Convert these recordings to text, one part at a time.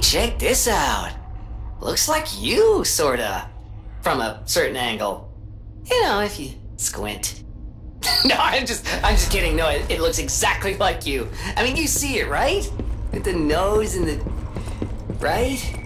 Check this out. Looks like you, sorta. From a certain angle. You know, if you squint. no, I'm just, I'm just kidding. No, it, it looks exactly like you. I mean, you see it, right? With the nose and the, right?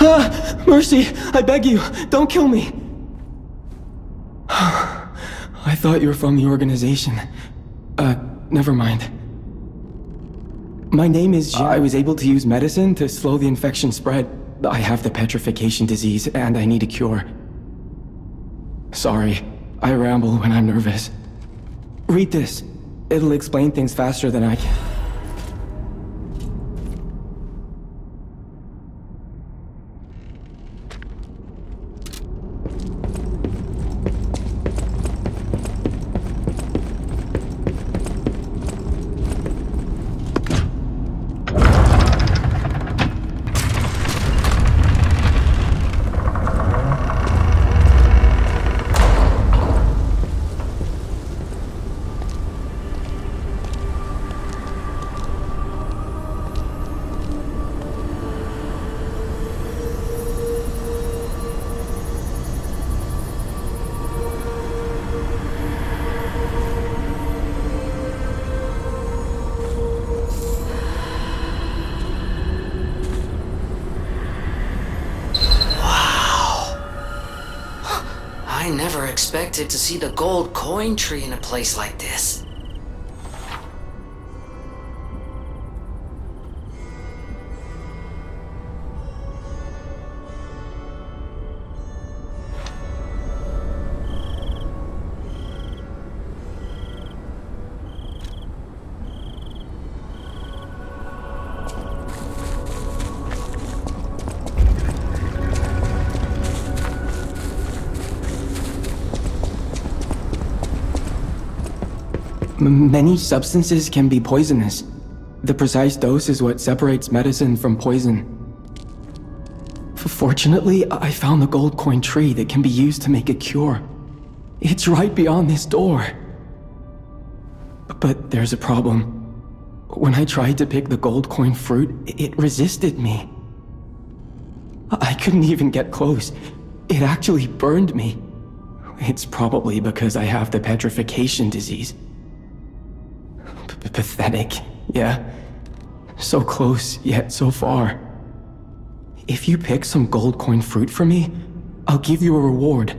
Ah! Mercy! I beg you, don't kill me! I thought you were from the organization. Uh, never mind. My name is I was able to use medicine to slow the infection spread. I have the petrification disease, and I need a cure. Sorry, I ramble when I'm nervous. Read this. It'll explain things faster than I can. Expected to see the gold coin tree in a place like this. Many substances can be poisonous. The precise dose is what separates medicine from poison. Fortunately, I found the gold coin tree that can be used to make a cure. It's right beyond this door. But there's a problem. When I tried to pick the gold coin fruit, it resisted me. I couldn't even get close. It actually burned me. It's probably because I have the petrification disease. Pathetic, yeah. So close, yet so far. If you pick some gold coin fruit for me, I'll give you a reward.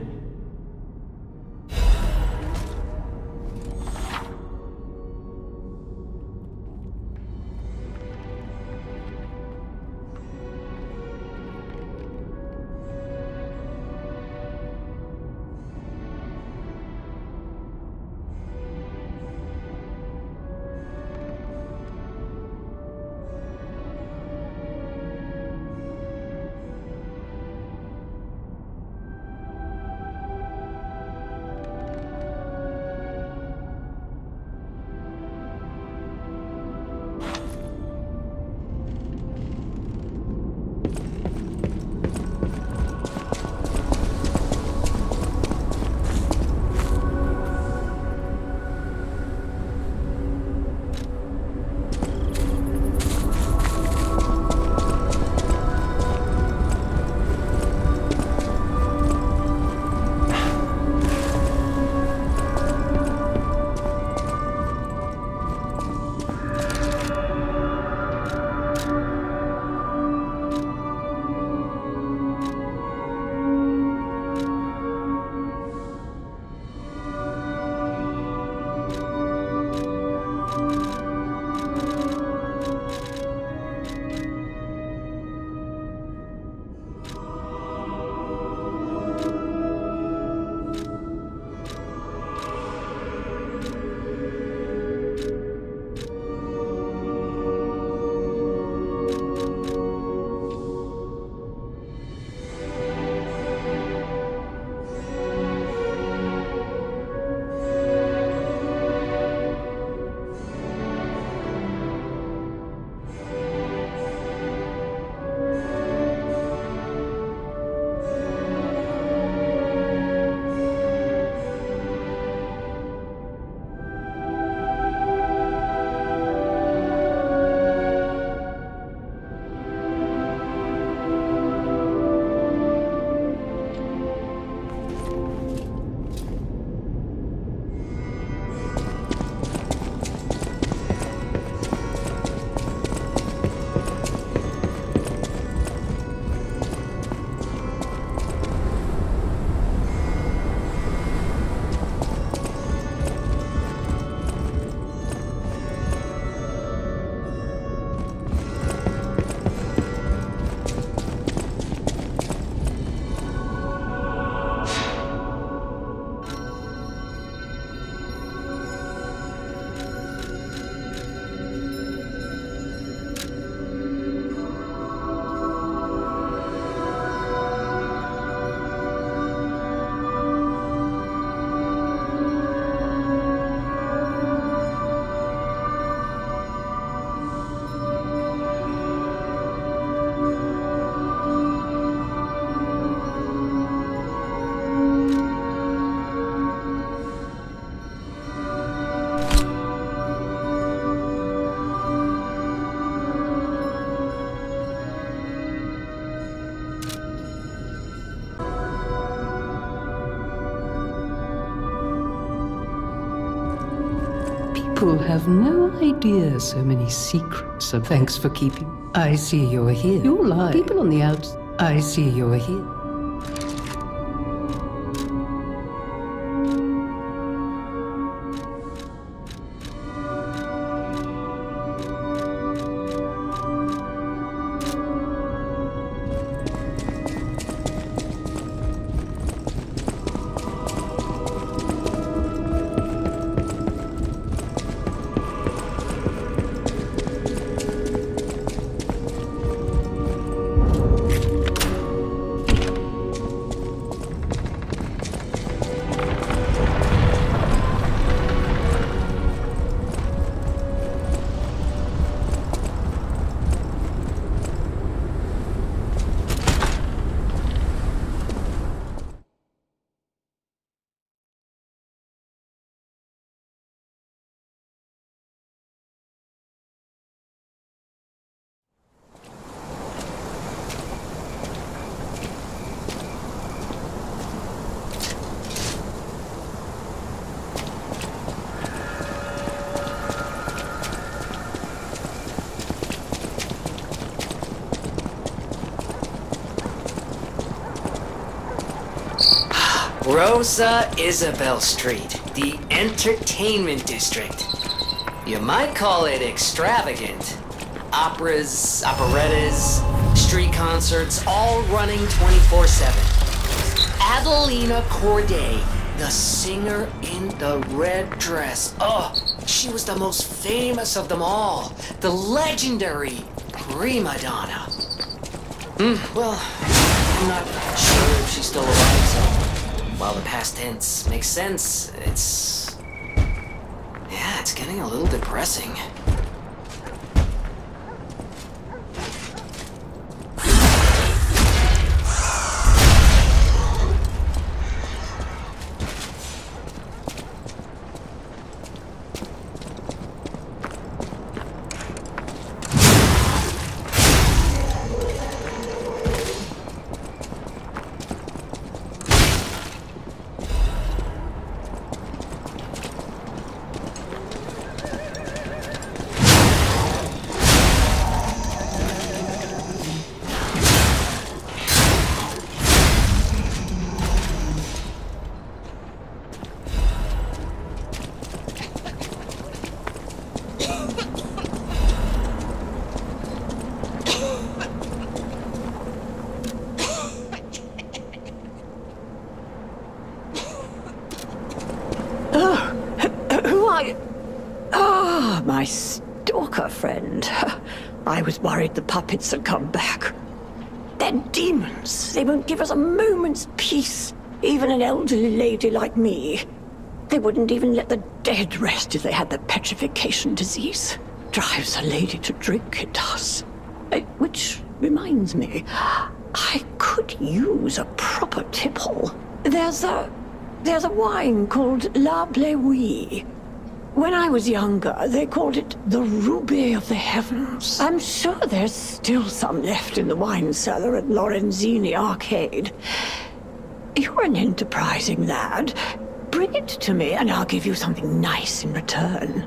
Have no idea so many secrets, so thanks for keeping. I see you're here. You're lying. People on the outs. I see you're here. Rosa Isabelle Street, the entertainment district. You might call it extravagant. Operas, operettas, street concerts, all running 24 7. Adelina Corday, the singer in the red dress. Oh, she was the most famous of them all. The legendary prima donna. Hmm, well, I'm not sure if she's still alive, while the past tense makes sense, it's. Yeah, it's getting a little depressing. I was worried the puppets had come back. They're demons. They won't give us a moment's peace. Even an elderly lady like me. They wouldn't even let the dead rest if they had the petrification disease. Drives a lady to drink, it does. Uh, which reminds me, I could use a proper tipple. There's a... there's a wine called La Bleuie. When I was younger, they called it the Ruby of the Heavens. I'm sure there's still some left in the wine cellar at Lorenzini Arcade. You're an enterprising lad. Bring it to me and I'll give you something nice in return.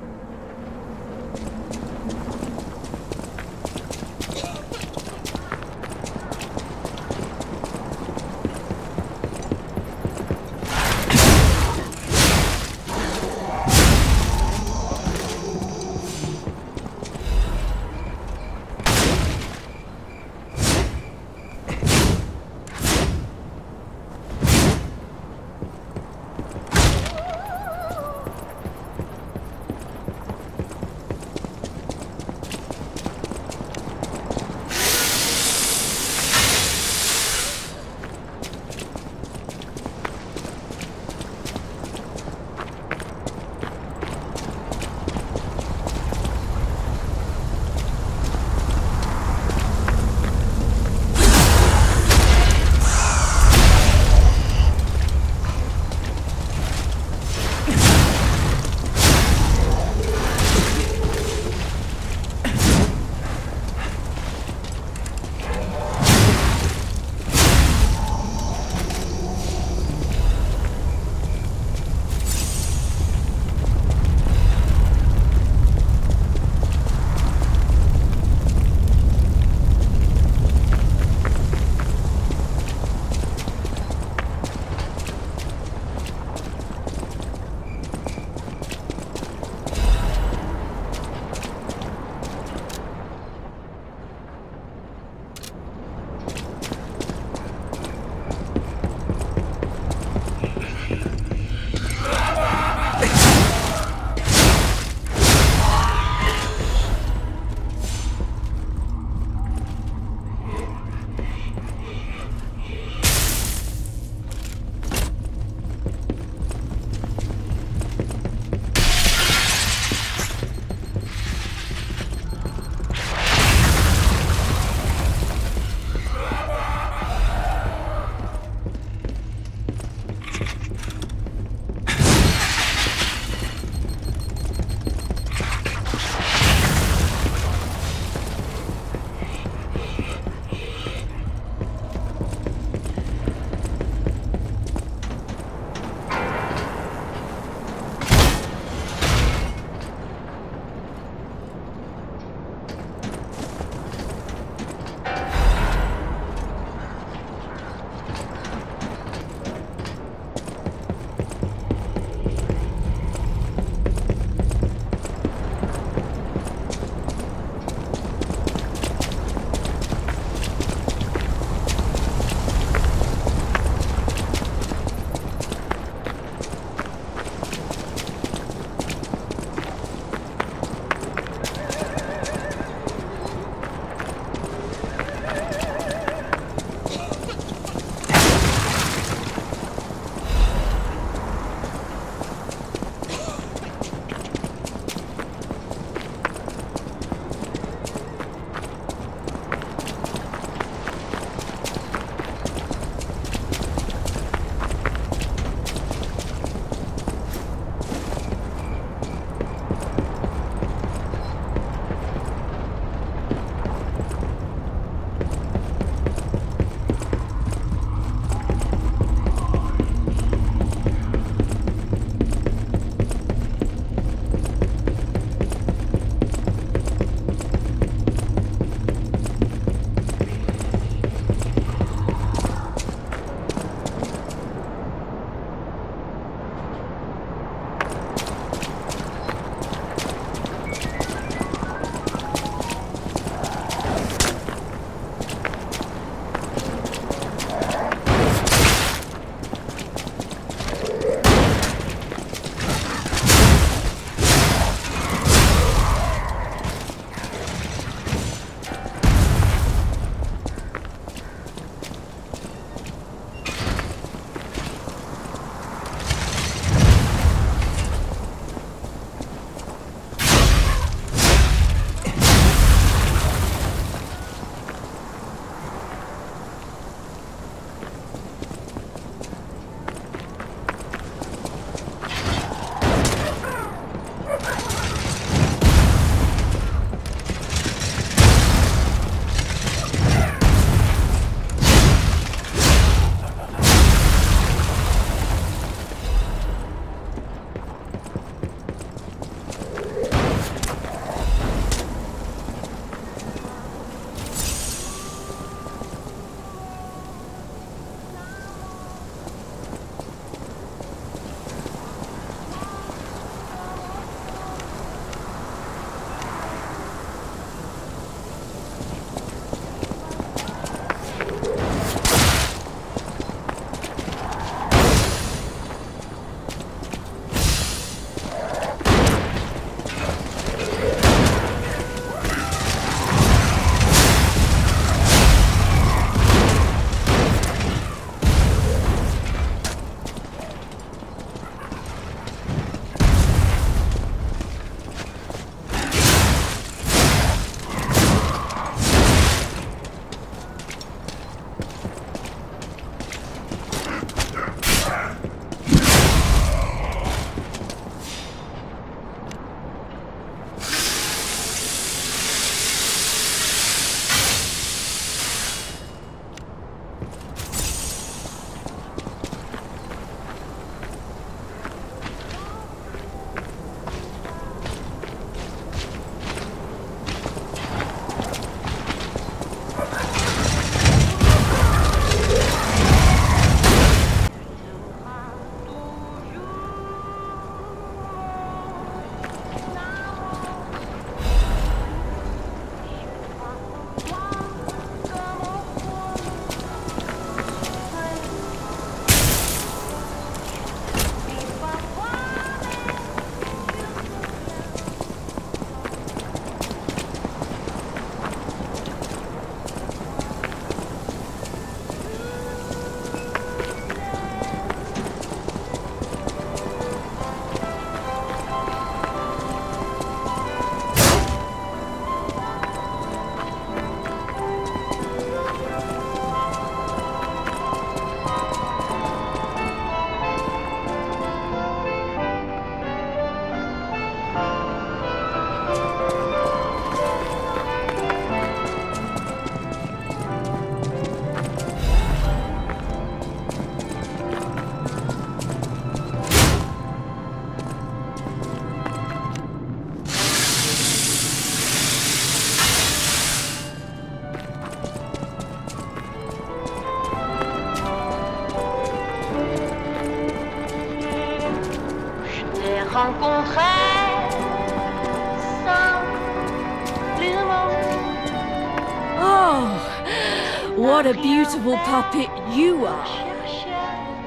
Beautiful puppet you are.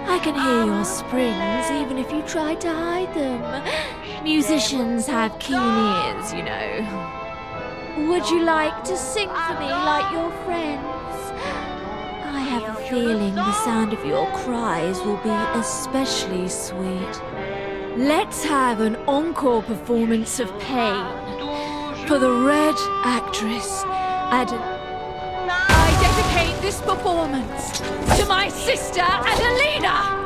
I can hear your springs even if you try to hide them. Musicians have keen ears, you know. Would you like to sing for me like your friends? I have a feeling the sound of your cries will be especially sweet. Let's have an encore performance of Pain for the Red Actress. Dedicate this performance to my sister Adelina!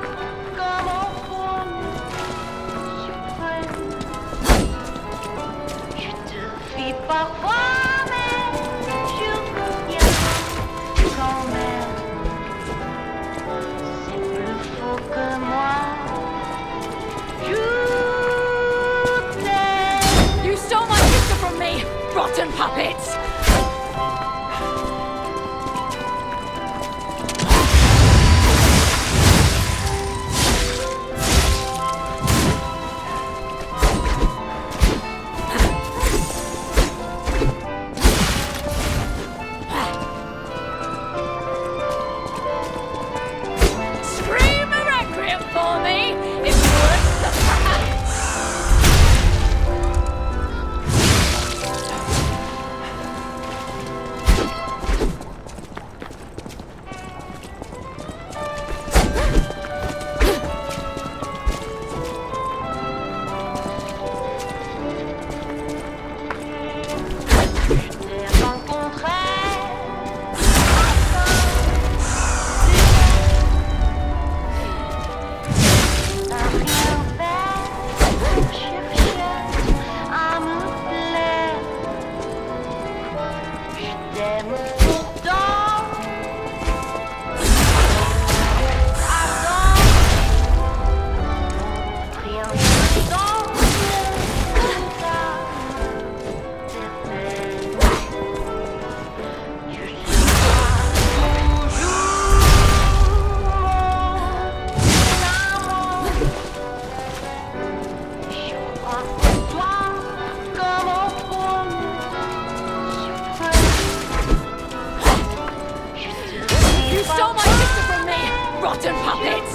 Rotten puppets!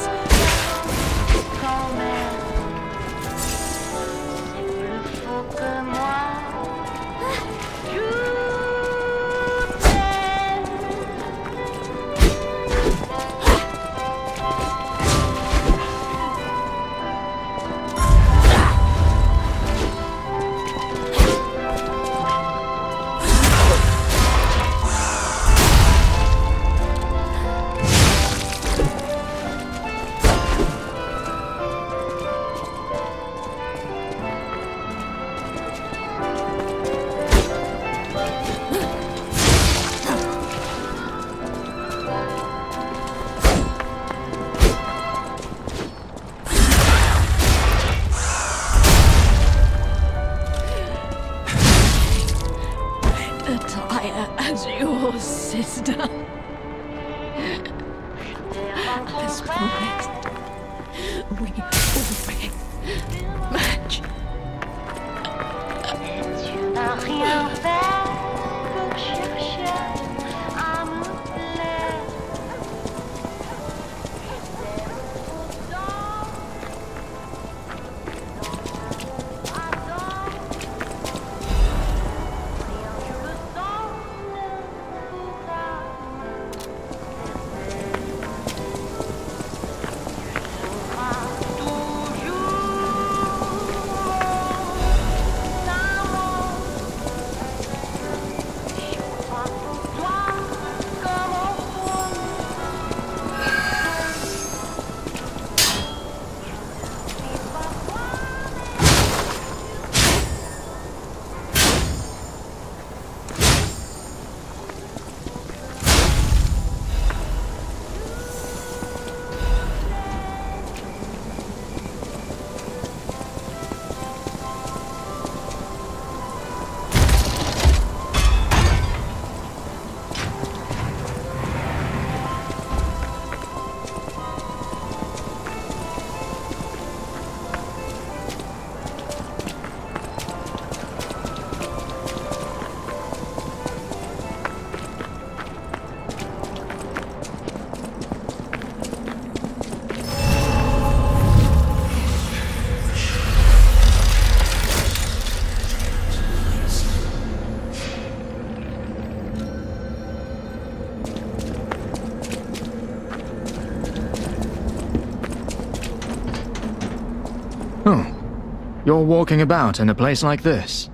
You're walking about in a place like this.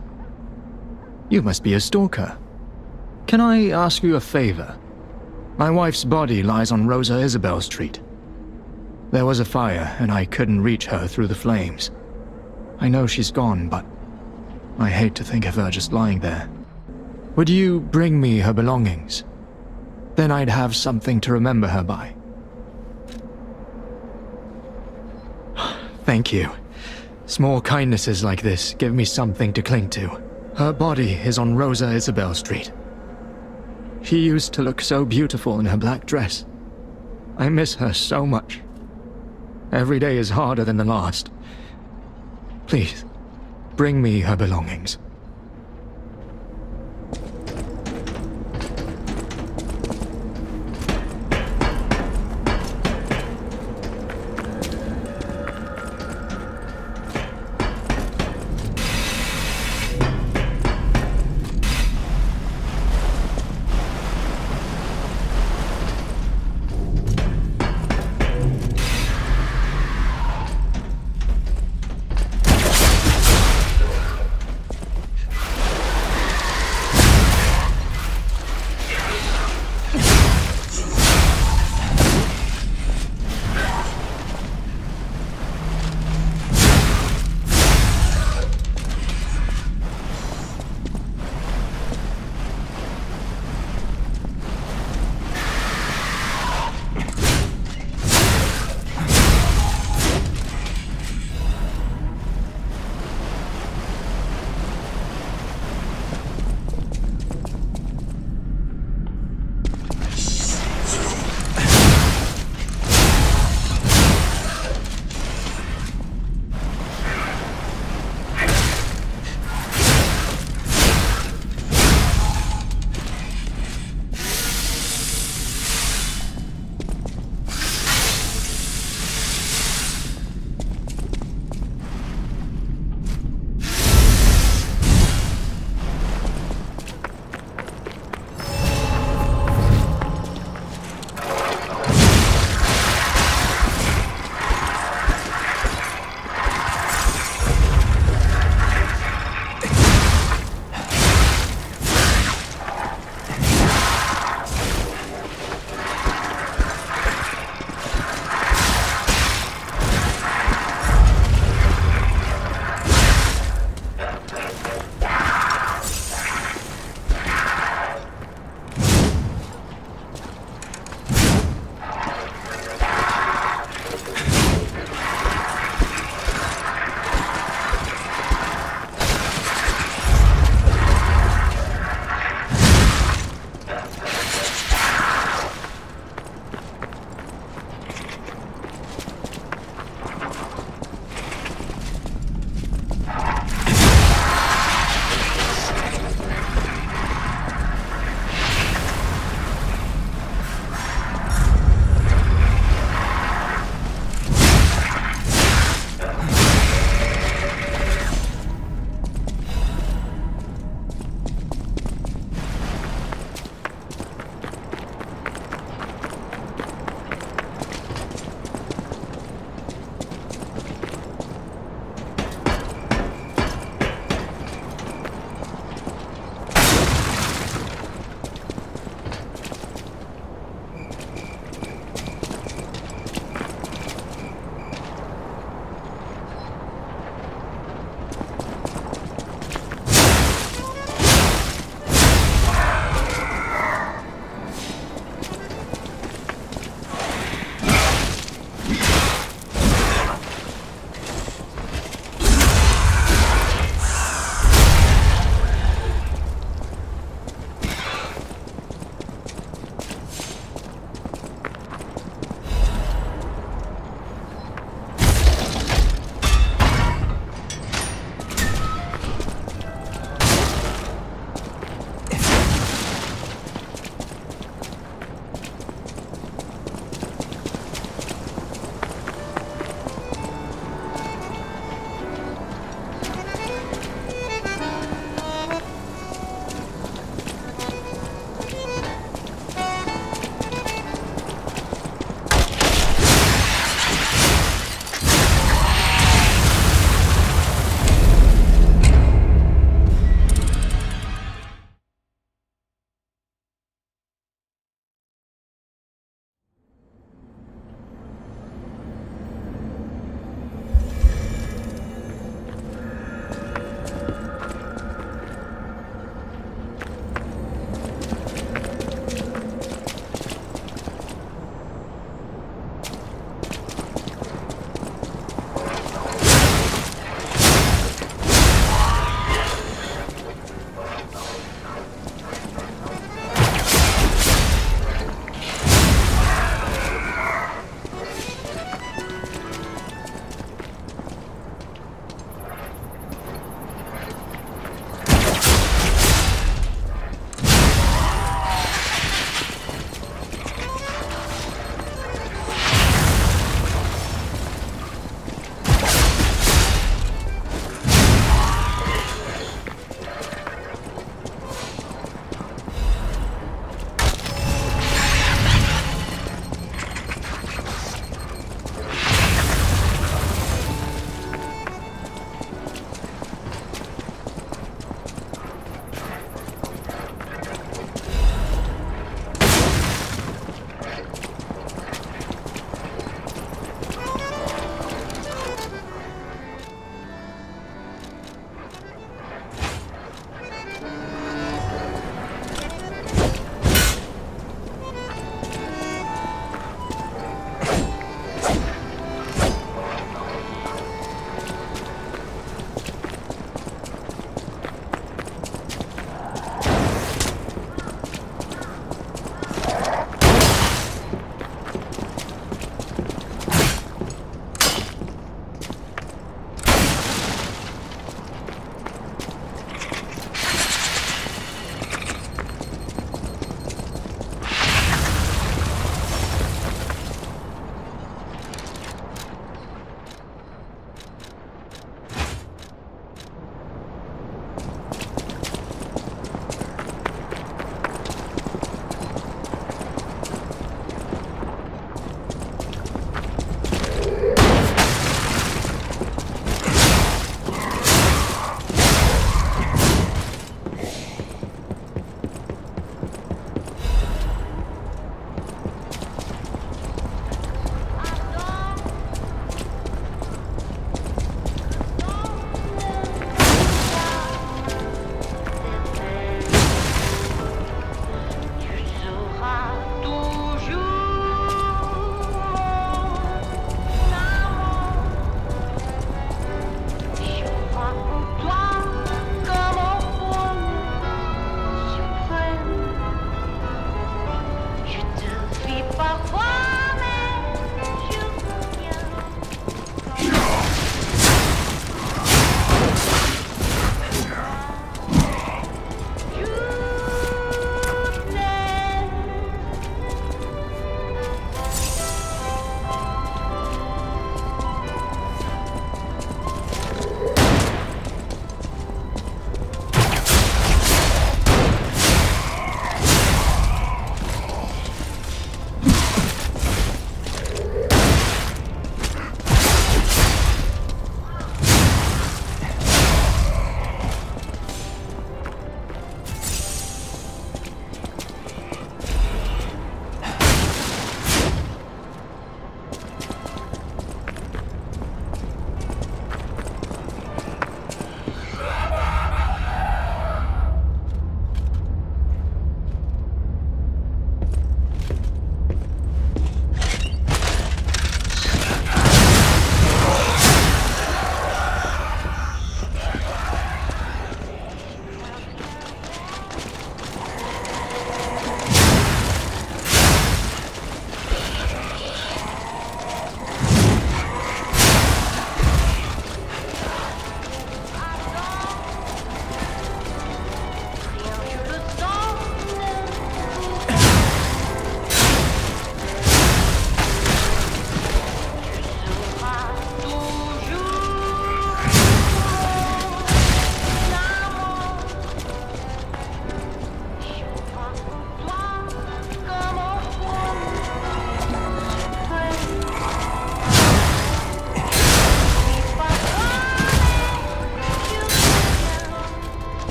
You must be a stalker. Can I ask you a favor? My wife's body lies on Rosa Isabelle Street. There was a fire, and I couldn't reach her through the flames. I know she's gone, but I hate to think of her just lying there. Would you bring me her belongings? Then I'd have something to remember her by. Thank you. Small kindnesses like this give me something to cling to. Her body is on Rosa Isabelle Street. She used to look so beautiful in her black dress. I miss her so much. Every day is harder than the last. Please, bring me her belongings.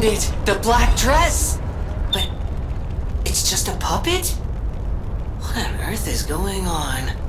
Found it! The black dress! But it's just a puppet? What on earth is going on?